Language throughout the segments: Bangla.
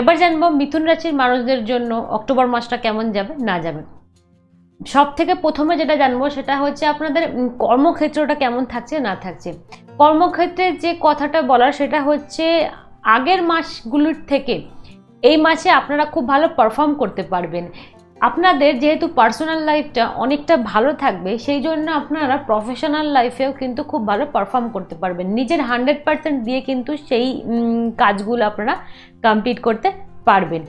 এবার জানব মিথুন রাশির মানুষদের জন্য অক্টোবর মাসটা কেমন যাবে, না যাবে। সব থেকে প্রথমে যেটা জানব সেটা হচ্ছে আপনাদের কর্মক্ষেত্রটা কেমন থাকছে, না থাকছে। কর্মক্ষেত্রে যে কথাটা বলার সেটা হচ্ছে আগের মাসগুলোর থেকে এই মাসে আপনারা খুব ভালো পারফর্ম করতে পারবেন। আপনাদের যেহেতু পার্সোনাল লাইফটা অনেকটা ভালো থাকবে, সেই জন্য আপনারা প্রফেশনাল লাইফেও কিন্তু খুব ভালো পারফর্ম করতে পারবেন। নিজের হান্ড্রেড পার্সেন্ট দিয়ে কিন্তু সেই কাজগুলো আপনারা কমপ্লিট করতে পারবেন।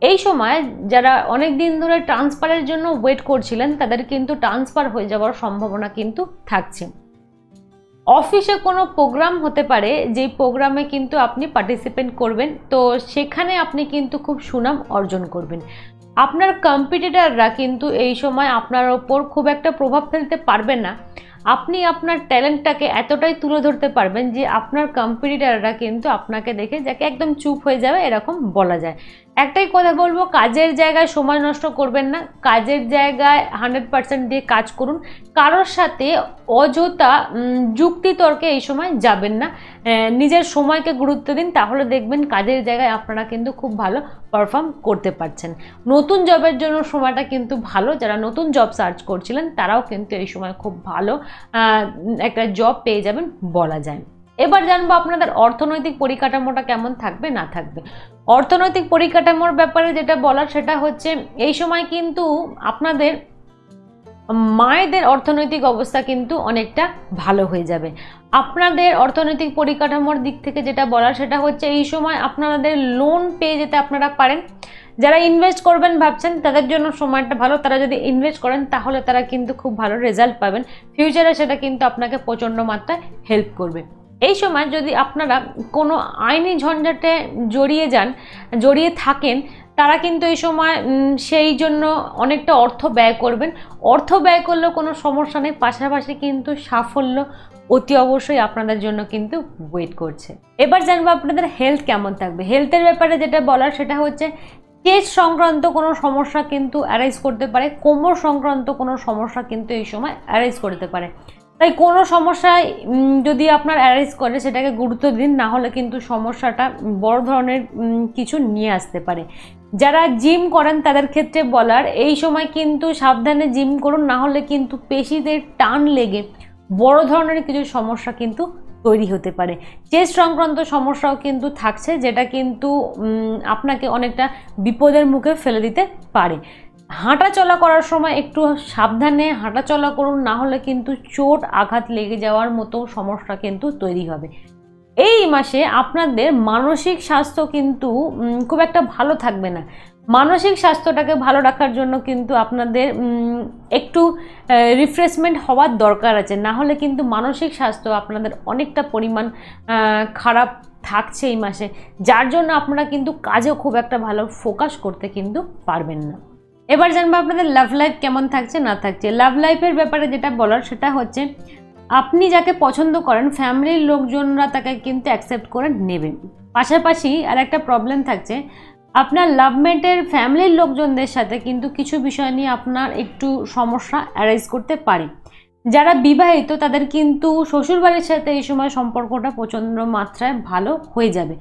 এই সময় যারা অনেক দিন ধরে ট্রান্সফারের জন্য ওয়েট করছিলেন, তাদের কিন্তু ট্রান্সফার হয়ে যাওয়ার সম্ভাবনা কিন্তু থাকছে। অফিসে কোনো প্রোগ্রাম হতে পারে, যেই প্রোগ্রামে কিন্তু আপনি পার্টিসিপেট করবেন, তো সেখানে আপনি কিন্তু খুব সুনাম অর্জন করবেন। আপনার কম্পিটিটাররা কিন্তু এই সময় আপনার ওপর খুব একটা প্রভাব ফেলতে পারবে না। আপনি আপনার ট্যালেন্টটাকে এতটাই তুলে ধরতে পারবেন যে আপনার কম্পিটিটাররা কিন্তু আপনাকে দেখে যাকে একদম চুপ হয়ে যাবে এরকম বলা যায়। একটাই কথা বলব, কাজের জায়গায় সময় নষ্ট করবেন না। কাজের জায়গায় হান্ড্রেড পার্সেন্ট দিয়ে কাজ করুন। কারোর সাথে অযথা যুক্তিতর্কে এই সময় যাবেন না। নিজের সময়কে গুরুত্ব দিন, তাহলে দেখবেন কাজের জায়গায় আপনারা কিন্তু খুব ভালো পারফর্ম করতে পারছেন। নতুন জবের জন্য সময়টা কিন্তু ভালো। যারা নতুন জব সার্চ করছিলেন, তারাও কিন্তু এই সময় খুব ভালো একটা জব পেয়ে যাবেন বলা যায়। এবার জানব আপনাদের অর্থনৈতিক পরিকাঠামোটা কেমন থাকবে, না থাকবে। অর্থনৈতিক পরিকাঠামোর ব্যাপারে যেটা বলার সেটা হচ্ছে, এই সময় কিন্তু আপনাদের মায়েদের অর্থনৈতিক অবস্থা কিন্তু অনেকটা ভালো হয়ে যাবে। আপনাদের অর্থনৈতিক পরিকাঠামোর দিক থেকে যেটা বলার সেটা হচ্ছে, এই সময় আপনাদের লোন পেয়ে যেতে আপনারা পারেন। যারা ইনভেস্ট করবেন ভাবছেন, তাদের জন্য সময়টা ভালো। তারা যদি ইনভেস্ট করেন, তাহলে তারা কিন্তু খুব ভালো রেজাল্ট পাবেন। ফিউচারে সেটা কিন্তু আপনাকে প্রচণ্ড মাত্রায় হেল্প করবে। এই সময় যদি আপনারা কোনো আইনি ঝঞ্ঝাটে জড়িয়ে যান, জড়িয়ে থাকেন, তারা কিন্তু এই সময় সেই জন্য অনেকটা অর্থ ব্যয় করবেন। অর্থ ব্যয় করলেও কোনো সমস্যা নেই। পাশাপাশি কিন্তু সাফল্য অতি অবশ্যই আপনাদের জন্য কিন্তু ওয়েট করছে। এবার জানব আপনাদের হেলথ কেমন থাকবে। হেলথের ব্যাপারে যেটা বলার, সেটা হচ্ছে চেস্ট সংক্রান্ত কোনো সমস্যা কিন্তু অ্যারাইজ করতে পারে, কোমর সংক্রান্ত কোনো সমস্যা কিন্তু এই সময় অ্যারাইজ করতে পারে। তাই কোনো সমস্যায় যদি আপনার অ্যারাইজ করে সেটাকে গুরুত্ব দিন, না হলে কিন্তু সমস্যাটা বড় ধরনের কিছু নিয়ে আসতে পারে। যারা জিম করেন তাদের ক্ষেত্রে বলার, এই সময় কিন্তু সাবধানে জিম করুন, না হলে কিন্তু পেশিদের টান লেগে বড় ধরনের কিছু সমস্যা কিন্তু তৈরি হতে পারে। চেস্ট সংক্রান্ত সমস্যাও কিন্তু থাকছে, যেটা কিন্তু আপনাকে অনেকটা বিপদের মুখে ফেলে দিতে পারে। হাঁটা চলা করার সময় একটু সাবধানে হাঁটা চলা করুন, না হলে কিন্তু চোট আঘাত লেগে যাওয়ার মতো সমস্যা কিন্তু তৈরি হবে। এই মাসে আপনাদের মানসিক স্বাস্থ্য কিন্তু খুব একটা ভালো থাকবে না। মানসিক স্বাস্থ্যটাকে ভালো রাখার জন্য কিন্তু আপনাদের একটু রিফ্রেশমেন্ট হওয়ার দরকার আছে। না হলে কিন্তু মানসিক স্বাস্থ্য আপনাদের অনেকটা পরিমাণ খারাপ থাকছে এই মাসে। যার জন্য আপনারা কিন্তু কাজেও খুব একটা ভালো ফোকাস করতে কিন্তু পারবেন না। এবার জানব আপনাদের লাভ লাইফ কেমন থাকছে, না থাকছে। লাভ লাইফের ব্যাপারে যেটা বলার, সেটা হচ্ছে আপনি যাকে পছন্দ করেন, ফ্যামিলির লোকজনরা তাকে কিন্তু অ্যাকসেপ্ট করে নেবেন। পাশাপাশি আর একটা প্রবলেম থাকছে, আপনার লাভমেটের ফ্যামিলির লোকজনদের সাথে কিন্তু কিছু বিষয় নিয়ে আপনার একটু সমস্যা অ্যারাইজ করতে পারে। যারা বিবাহিত, তাদের কিন্তু শ্বশুরবাড়ির সাথে এই সময় সম্পর্কটা প্রচণ্ড মাত্রায় ভালো হয়ে যাবে।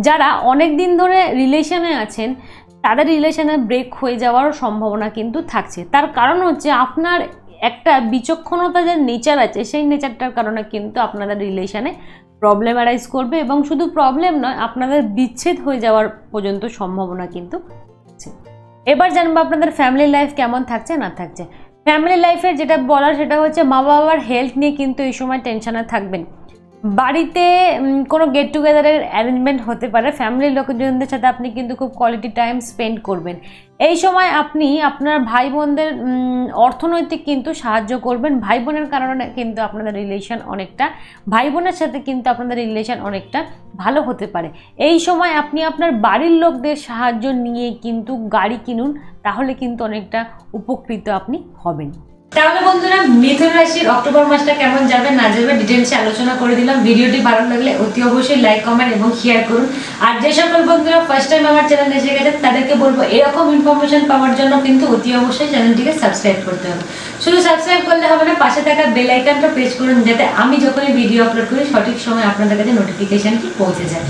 যারা অনেক দিন ধরে রিলেশনে আছেন, তাদের রিলেশনে ব্রেক হয়ে যাওয়ার সম্ভাবনা কিন্তু থাকছে। তার কারণ হচ্ছে, আপনার একটা বিচক্ষণতা যে নেচার আছে, সেই নেচারটার কারণে কিন্তু আপনাদের রিলেশানে প্রবলেম অ্যারাইজ করবে এবং শুধু প্রবলেম নয়, আপনাদের বিচ্ছেদ হয়ে যাওয়ার পর্যন্ত সম্ভাবনা কিন্তু আছে। এবার জানব আপনাদের ফ্যামিলি লাইফ কেমন থাকছে, না থাকছে। ফ্যামিলি লাইফের যেটা বলার সেটা হচ্ছে মা বাবার হেলথ নিয়ে কিন্তু এই সময় টেনশানে থাকবেন। বাড়িতে কোনো গেট টুগেদারের অ্যারেঞ্জমেন্ট হতে পারে। ফ্যামিলির লোকজনদের সাথে আপনি কিন্তু খুব কোয়ালিটি টাইম স্পেন্ড করবেন। এই সময় আপনি আপনার ভাই বোনদের অর্থনৈতিক কিন্তু সাহায্য করবেন। ভাই বোনের কারণে কিন্তু আপনাদের রিলেশন অনেকটা ভাই বোনের সাথে কিন্তু আপনাদের রিলেশন অনেকটা ভালো হতে পারে। এই সময় আপনি আপনার বাড়ির লোকদের সাহায্য নিয়ে কিন্তু গাড়ি কিনুন, তাহলে কিন্তু অনেকটা উপকৃত আপনি হবেন। তাহলে বন্ধুরা, মিথুন রাশির অক্টোবর মাসটা কেমন যাবে না যাবে ডিটেলসে আলোচনা করে দিলাম। ভিডিওটি ভালো লাগলে অতি অবশ্যই লাইক কমেন্ট এবং শেয়ার করুন। আর যে সকল বন্ধুরা ফার্স্ট টাইম আমার চ্যানেল এসে গেছেন, তাদেরকে বলব, এরকম ইনফরমেশন পাওয়ার জন্য কিন্তু অতি অবশ্যই চ্যানেলটিকে সাবস্ক্রাইব করতে হবে। শুধু সাবস্ক্রাইব করলে হবে না, পাশে থাকা বেল আইকনটা প্রেস করুন, যাতে আমি যখনই ভিডিও আপলোড করি, সঠিক সময় আপনাদের কাছে নোটিফিকেশনটি পৌঁছে যায়।